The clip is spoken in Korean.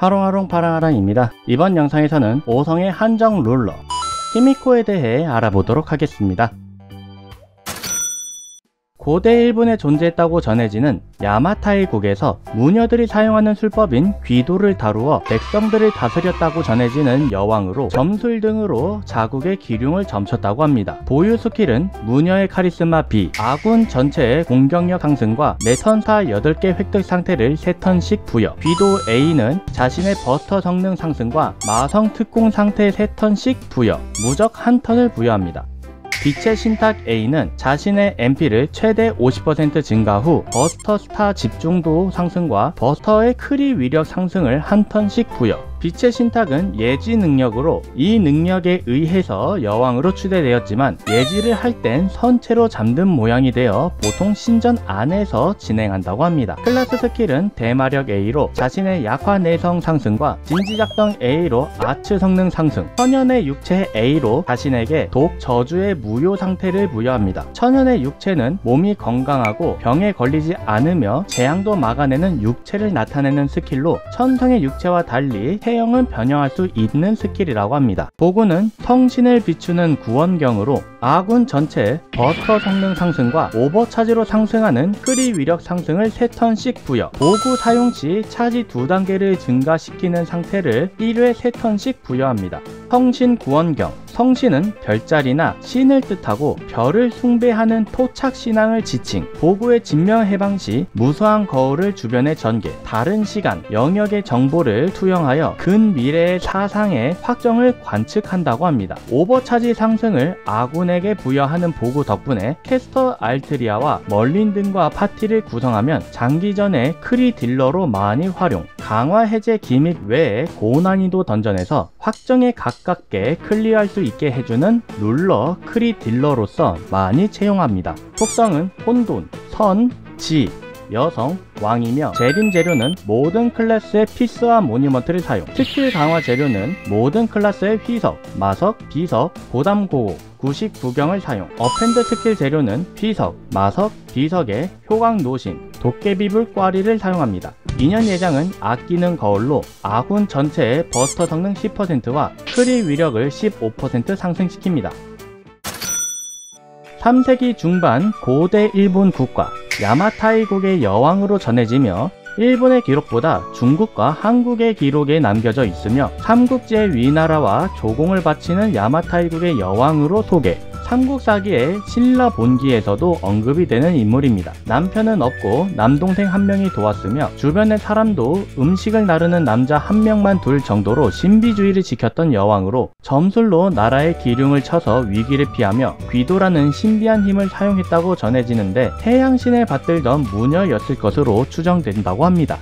하롱하롱 파랑하랑입니다. 이번 영상에서는 5성의 한정 룰러 히미코에 대해 알아보도록 하겠습니다. 고대 일본에 존재했다고 전해지는 야마타이국에서 무녀들이 사용하는 술법인 귀도를 다루어 백성들을 다스렸다고 전해지는 여왕으로 점술 등으로 자국의 기륭을 점쳤다고 합니다. 보유 스킬은 무녀의 카리스마 B, 아군 전체의 공격력 상승과 내선사 8개 획득 상태를 3턴씩 부여 귀도 A는 자신의 버스터 성능 상승과 마성 특공 상태 3턴씩 부여 무적 1턴을 부여합니다. 빛의 신탁 A는 자신의 MP를 최대 50% 증가 후 Buster 스타 집중도 상승과 Buster의 크리 위력 상승을 한 턴씩 부여 빛의 신탁은 예지 능력으로 이 능력에 의해서 여왕으로 추대되었지만 예지를 할 땐 선 채로 잠든 모양이 되어 보통 신전 안에서 진행한다고 합니다. 클라스 스킬은 대마력 A로 자신의 약화 내성 상승과 진지작성 A로 Arts 성능 상승, 천연의 육체 A로 자신에게 독 저주의 무효 상태를 부여합니다. 천연의 육체는 몸이 건강하고 병에 걸리지 않으며 재앙도 막아내는 육체를 나타내는 스킬로 천성의 육체와 달리 체형은 변형할 수 있는 스킬이라고 합니다. 보구는 성신을 비추는 구원경으로 아군 전체 Buster 성능 상승과 오버차지로 상승하는 크리 위력 상승을 3턴씩 부여 보구 사용 시 차지 2단계를 증가시키는 상태를 1회 3턴씩 부여합니다. 성신 구원경 성신은 별자리나 신을 뜻하고 별을 숭배하는 토착 신앙을 지칭 보구의 진명 해방 시 무수한 거울을 주변에 전개 다른 시간 영역의 정보를 투영하여 근 미래의 사상의 확정을 관측한다고 합니다. overcharge 상승을 아군에게 부여하는 보구 덕분에 캐스터 알트리아와 멀린 등과 파티를 구성하면 장기전의 크리 딜러로 많이 활용 강화 해제 gimmick 외에 고난이도 던전에서 확정에 가깝게 클리어할 수 있게 해주는 Ruler 크리 딜러로서 많이 채용합니다. 속성은 혼돈, 선, 지, 여성, 왕이며 재림 재료는 모든 클래스의 piece와 monument를 사용 스킬 강화 재료는 모든 클래스의 휘석, 마석, 비석, 고담고고, 구식 구경을 사용 append 스킬 재료는 휘석, 마석, 비석의 효광 노신, 도깨비불 꽈리를 사용합니다. 2년 예장은 아끼는 거울로 아군 전체의 버스터 성능 10%와 크리 위력을 15% 상승시킵니다. 3세기 중반 고대 일본 국가 야마타이국의 여왕으로 전해지며 일본의 기록보다 중국과 한국의 기록에 남겨져 있으며 삼국지의 위나라와 조공을 바치는 야마타이국의 여왕으로 소개 삼국사기의 신라 본기에서도 언급이 되는 인물입니다. 남편은 없고 남동생 한 명이 도왔으며 주변의 사람도 음식을 나르는 남자 한 명만 둘 정도로 신비주의를 지켰던 여왕으로 점술로 나라의 기륭을 쳐서 위기를 피하며 귀도라는 신비한 힘을 사용했다고 전해지는데 태양신을 받들던 무녀였을 것으로 추정된다고 합니다.